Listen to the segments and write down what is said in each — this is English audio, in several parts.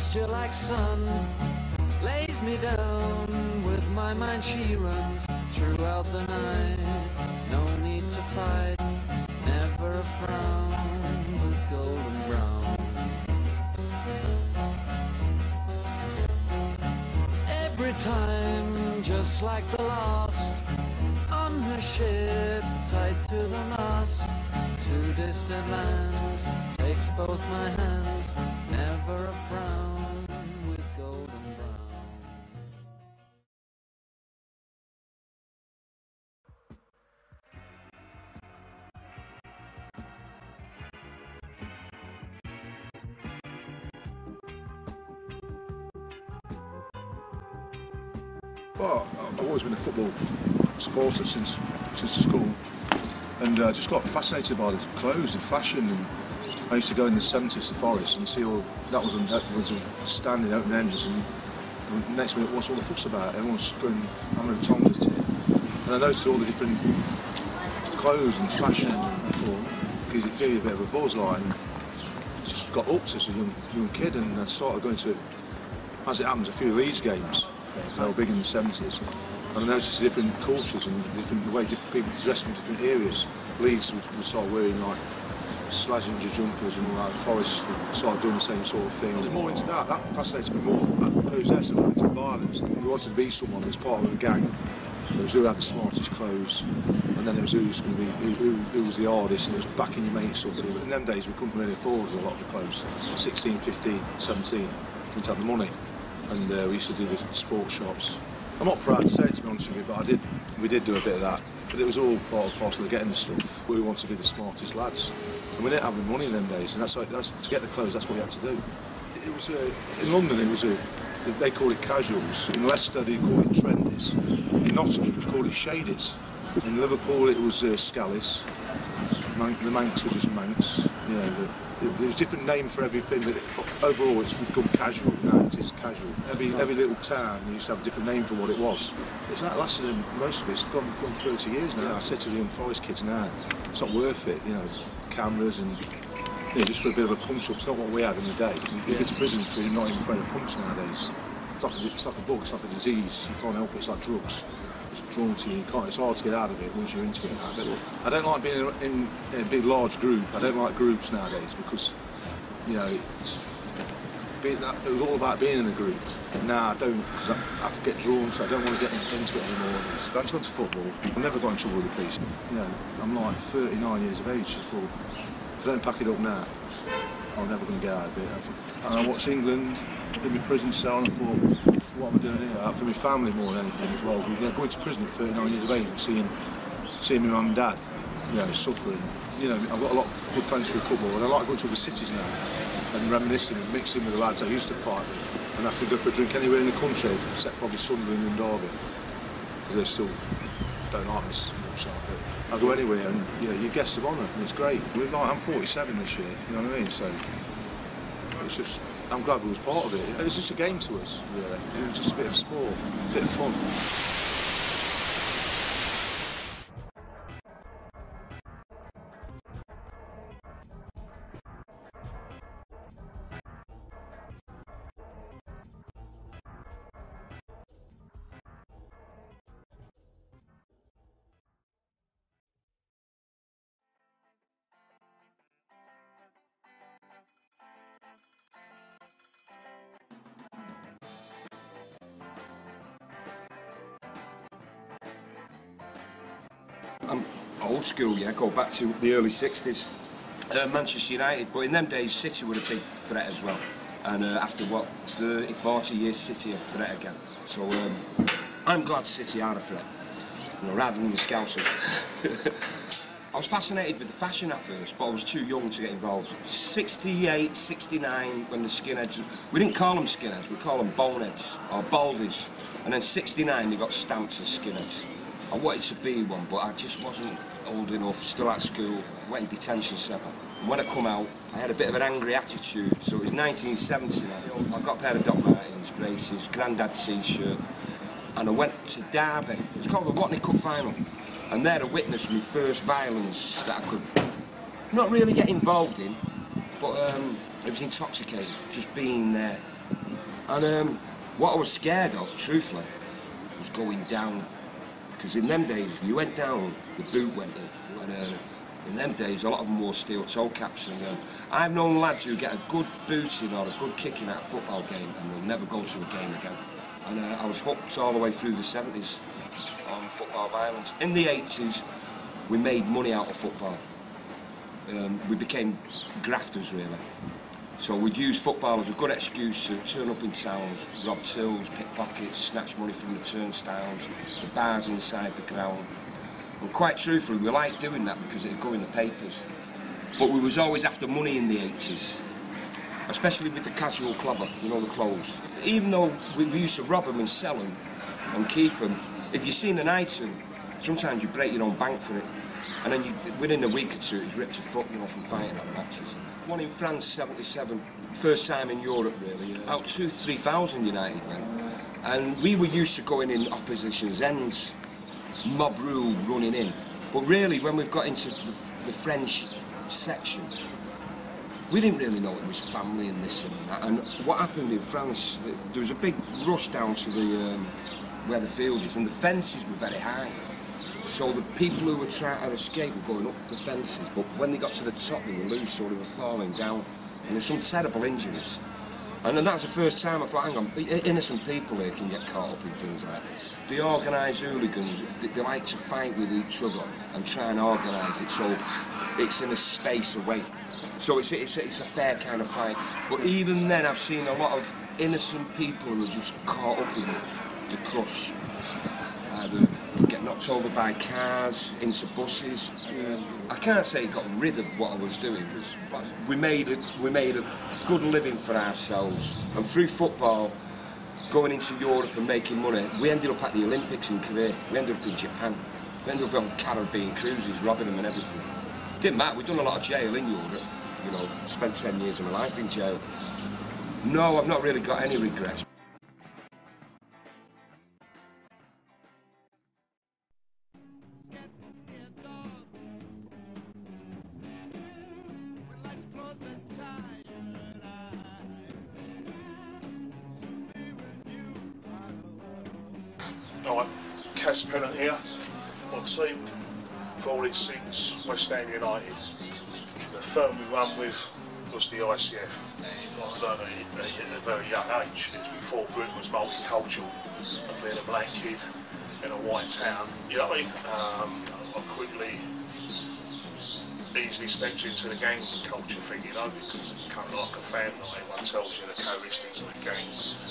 texture like sun lays me down. With my mind she runs throughout the night. No need to fight, never a frown with golden brown. Every time, just like the last, on her ship, tied to the mast, to distant lands, takes both my hands, never a frown Well, I've always been a football supporter since since school, and uh, just got fascinated by the clothes and fashion. And I used to go in the 70s to Forest and see all that was that was standing open ends, and next minute, what's all the fuss about? Everyone's going hammering tongs at it, and I noticed all the different clothes and fashion. And I thought, because it gave you a bit of a buzz, and just got up as a young, young kid, and I started going to, as it happens, a few Leeds games. Were big in the 70s. And I noticed different cultures and different the way different people dressed from different areas. Leeds would, would start wearing like Slazenger jumpers and like Forest would start doing the same sort of thing. I was more into that. That fascinated me more. I possessed a into violence. You wanted to be someone who's part of a gang. There was who had the smartest clothes, and then there was who's going to be who, who, who was the hardest, and it was backing your mates sort of. But in them days, we couldn't really afford a lot of the clothes. 16, 15, 17, we didn't have the money and uh, we used to do the sports shops. I'm not proud to say it, to be honest with you, but I did. We did do a bit of that. But it was all part and parcel of getting the stuff. We wanted to be the smartest lads, and we didn't have the money in them days. And that's, like, that's to get the clothes. That's what we had to do. It was in London. It was a they call it casuals. In Leicester they call it trendies. In Nottingham they call it shadies. In Liverpool it was uh. Man- the Manx were just Manx. You know, the, there's a different name for everything, but it, overall it's become casual. Now it is casual. Every every little town used to have a different name for what it was. It's not lasted in most of it. It's gone, gone 30 years now. I said to the young Forest kids now, it's not worth it. You know, cameras and you know, just for a bit of a punch up. It's not what we had in the day. You get to prison for not even throwing a punch nowadays. It's like a, it's like a bug. It's like a disease. You can't help it. It's like drugs. It's drawn to you. you can't, it's hard to get out of it once you're into it. But I don't like being in, in a big, large group. I don't like groups nowadays because, you know, it's, that, it was all about being in a group. Now I don't, because I, I could get drawn so I don't want to get into it anymore. If I just to football, I've never got in trouble with the police. You know, I'm like 39 years of age. Thought, if I don't pack it up now, I'm never going to get out of it. And I watched England in my prison cell and I thought, what am I doing here? Uh, for my family more than anything as well. Going to prison at 39 years of age and seeing, seeing my mum and dad, you know, suffering. You know, I've got a lot of good friends through football and I like going to other cities now and reminiscing and mixing with the lads I used to fight with. And I could go for a drink anywhere in the country, except probably Sunderland and Derby, because they still don't like me much. But I go anywhere and, you know, you're of honour and it's great. Like, I'm 47 this year, you know what I mean? So it's just, I'm glad we was part of it. It was just a game to us, really. It was just a bit of sport, a bit of fun. I'm old school, yeah, go back to the early 60s. Uh, Manchester United, but in them days, City were a big threat as well. And uh, after what, 30, 40 years, City a threat again. So um, I'm glad City are a threat, you know, rather than the Scousers. I was fascinated with the fashion at first, but I was too young to get involved. 68, 69, when the skinheads, we didn't call them skinheads, we call them boneheads, or baldies. And then 69, they got stamped as skinheads. I wanted to be one, but I just wasn't old enough, still at school, went in detention centre. When I come out, I had a bit of an angry attitude, so it was 1970 now. I got a pair of Doc Martens, braces, Grandad t-shirt, and I went to Derby. It was called the Watney Cup Final. And there I witnessed my first violence that I could not really get involved in, but um, it was intoxicating, just being there. And um, what I was scared of, truthfully, was going down. Because in them days, if you went down, the boot went in. And uh, in them days, a lot of them wore steel toe caps. And um, I've known lads who get a good booting or a good kicking at a football game and they'll never go to a game again. And uh, I was hooked all the way through the 70s on football violence. In the 80s, we made money out of football. Um, we became grafters, really. So we'd use football as a good excuse to turn up in towns, rob tills, pickpockets, snatch money from the turnstiles, the bars inside the ground. And quite truthfully, we liked doing that because it'd go in the papers. But we was always after money in the 80s, especially with the casual clubber, you know, the clothes. Even though we used to rob them and sell them and keep them, if you seen an item, sometimes you break your own bank for it. And then you, within a week or two, it was ripped to foot, you know, from fighting at matches one in France, 77, first time in Europe really, about two, three thousand United went. And we were used to going in opposition's ends, mob rule running in. But really, when we've got into the, the French section, we didn't really know it was family and this and that. And what happened in France, there was a big rush down to the um, where the field is, and the fences were very high. So the people who were trying to escape were going up the fences, but when they got to the top, they were loose, so they were falling down. And there's some terrible injuries. And then that's the first time I thought, hang on, innocent people here can get caught up in things like this. The organised hooligans, they, they, like to fight with each other and try and organise it so it's in a space away. So it's, it's, it's a fair kind of fight. But even then, I've seen a lot of innocent people who are just caught up in the crush. Knocked over by cars, into buses. Yeah. I can't say it got rid of what I was doing because we made a, we made a good living for ourselves, and through football, going into Europe and making money, we ended up at the Olympics in Korea. We ended up in Japan. We ended up on Caribbean cruises, robbing them and everything. Didn't matter. We'd done a lot of jail in Europe. You know, spent 10 years of my life in jail. No, I've not really got any regrets. Right, Cass Pennant here. My team for all these things, West Ham United. The firm we run with was the ICF. and I learned at a very young age. It was before Britain was multicultural and being a black kid in a white town. You know what I mean? Um, I quickly easily steps into the gang culture thing, you know, because kind of like a family. Everyone tells you the characteristics of a gang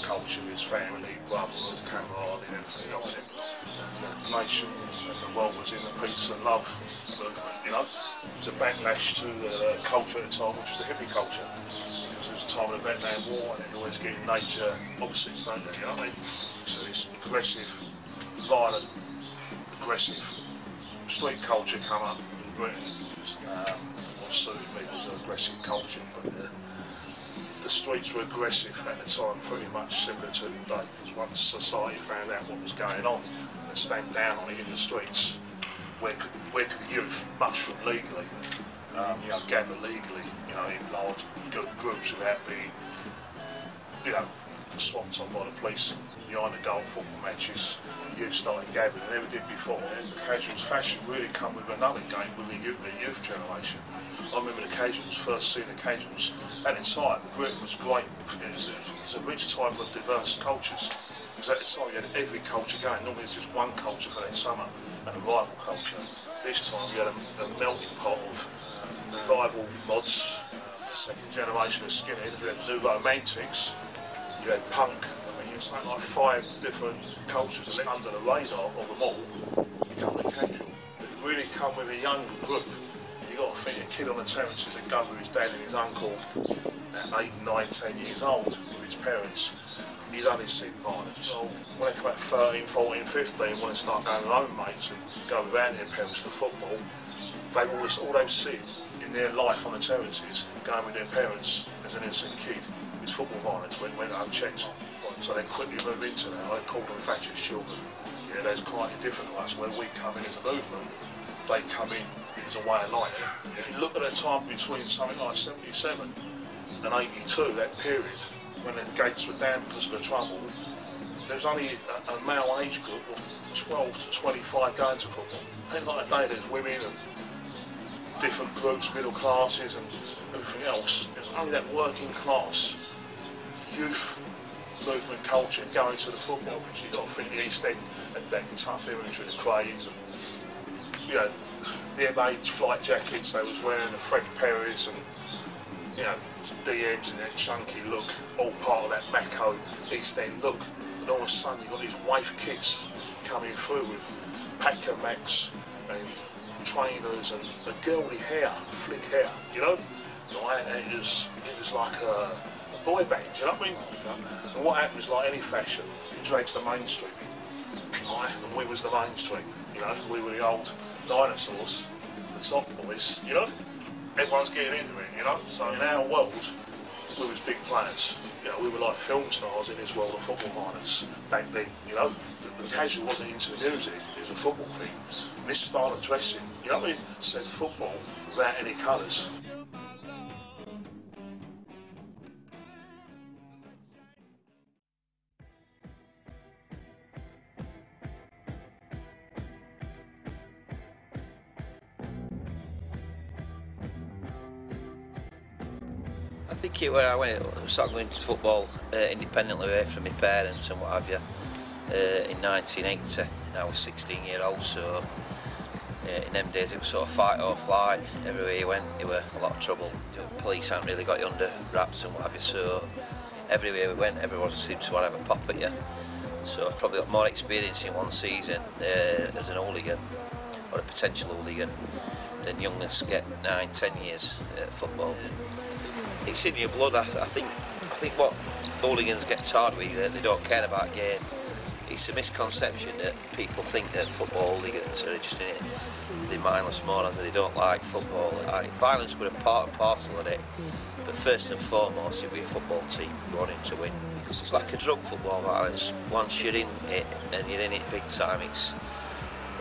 culture is family, brotherhood, camaraderie, and everything else. And the nation and the world was in the peace and love movement, you know. It was a backlash to the culture at the time, which was the hippie culture. Because it was the time of the Vietnam War and you always get nature opposites, don't you? You know what I mean? So this aggressive, violent, aggressive street culture come up in Britain um, what suited me was an aggressive culture, but uh, the streets were aggressive at the time, pretty much similar to today, because once society found out what was going on and stamped down on it in the streets, where could, where could the youth mushroom legally, um, you know, gather legally, you know, in large good groups without being, you know, swamped on by the police behind the goal football matches, youth started gathering, they never did before. The casuals fashion really come with another game with the youth, the youth generation. I remember the casuals, first seeing the casuals. At the time, Britain was great, it was, a, it was a rich time for diverse cultures. Because at the time you had every culture going, normally it's just one culture for that summer, and a rival culture. This time you had a, a melting pot of revival mods, uh, second generation of skinhead, you had new romantics, you had punk, something like five different cultures under the radar of them all become the casual. But it really come with a young group. You've got to think a kid on the terraces that go with his dad and his uncle at 8, 9, 10 years old with his parents. And He's only seen violence. So when they come at 13, 14, 15, when they start going home mates and go around their parents to football, they all, all they've seen in their life on the terraces, going with their parents as an innocent kid, is football violence when went unchecked. So they quickly move into that. Call them Thatcher's children. Yeah, that's quite different to us. When we come in as a movement, they come in as a way of life. If you look at the time between something like 77 and 82, that period, when the gates were down because of the trouble, there was only a, a male age group of 12 to 25 going to football. Ain't like today there's women and different groups, middle classes and everything else. It was only that working class youth movement culture going to the football because you've got to think the East End and that tough image with the Krays and you know the MH flight jackets they was wearing, the Fred Perrys and you know DMs and that chunky look, all part of that Mako East End look. And all of a sudden you've got these waif kids coming through with Pakamacs and trainers and the girly hair, flick hair, you know? And it was it was like a boy band, you know what I mean? And what happens like any fashion, it drags the mainstream. Right? And we was the mainstream, you know, we were the old dinosaurs, the top boys, you know? Everyone's getting into it, you know? So in our world, we was big players. You know, we were like film stars in this world of football miners back then, you know? The, the casual wasn't into the music, it was a football thing. And this style of dressing, you know what I mean? Said football without any colours. Think it where I went, started going to football uh, independently away from my parents and what have you uh, in 1980. And I was 16 year old, so uh, in them days it was sort of fight or flight. Everywhere you went, you were a lot of trouble. The police hadn't really got you under wraps and what have you, so everywhere we went, everyone seemed to want to have a pop at you. So I probably got more experience in one season uh, as an hooligan or a potential hooligan than youngers get nine, ten years at football. It's in your blood. I, I think. I think what hooligans get tired with that they don't care about game. It's a misconception that people think that football hooligans are just in it. They're mindless morons they don't like football. Violence was a part and parcel of it. But first and foremost, if we're a football team, we want him to win because it's like a drug football violence. Once you're in it and you're in it big time, it's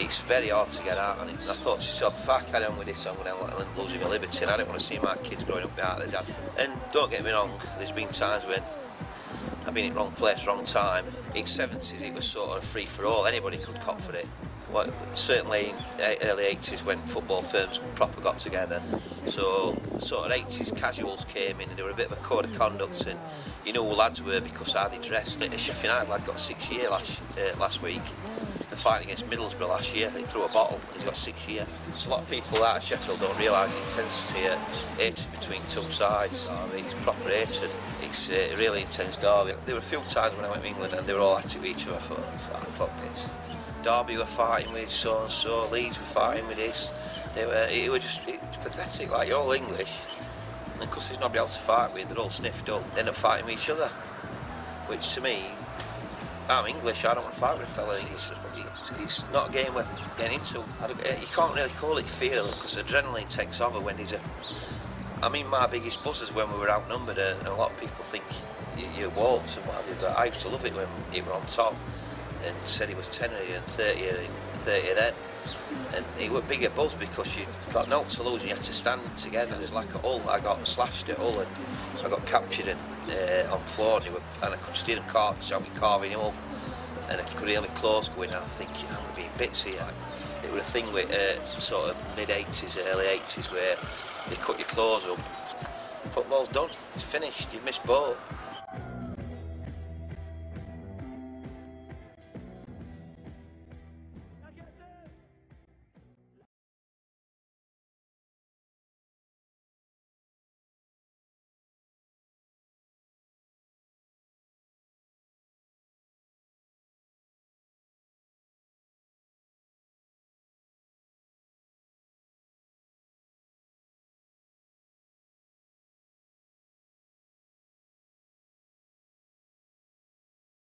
it's very hard to get out on it. And I thought to myself, if I carry on with this, I'm going to end up losing my liberty. And I don't want to see my kids growing up without their dad. And don't get me wrong, there's been times when I've been in the wrong place, wrong time. In the 70s, it was sort of free for all. Anybody could cop for it. Well, certainly in early 80s when football firms proper got together. So sort of 80s casuals came in and they were a bit of a code of conduct and you know who lads were because how they dressed. A Sheffield United lad got six year last, uh, last week the fight against Middlesbrough last year. He threw a bottle. He's got six year. So a lot of people out of Sheffield don't realise the intensity of hatred between two sides. I mean, it's proper hatred. It's uh, really intense derby. There were a few times when I went to England and they were all at each other. I thought, I fuck this. Derby were fighting with so and so. Leeds were fighting with this. They were. It was just it was pathetic. Like you're all English, and because there's nobody else to fight with, they're all sniffed up. They end up fighting with each other, which to me I'm English, I don't want to fight with a fella. It's, it's not a game worth getting into. Eh, you can't really call it fear because adrenaline takes over when there's a. I mean, my biggest buzz is when we were outnumbered, and a lot of people think you, you waltz and what have you, but I used to love it when he were on top and said he was 10 and 30 30 then. And it was bigger buzz because you got no to lose and you had to stand together. It's like a hull. I got slashed at all and I got captured and, uh, on the floor and, were, and I could steer him car, so me carving him up and I could hear my clothes going and I think, you know, I'm being bits here. It was a thing with uh, sort of mid 80s, early 80s where they cut your clothes up. Football's done, it's finished, you've missed boat.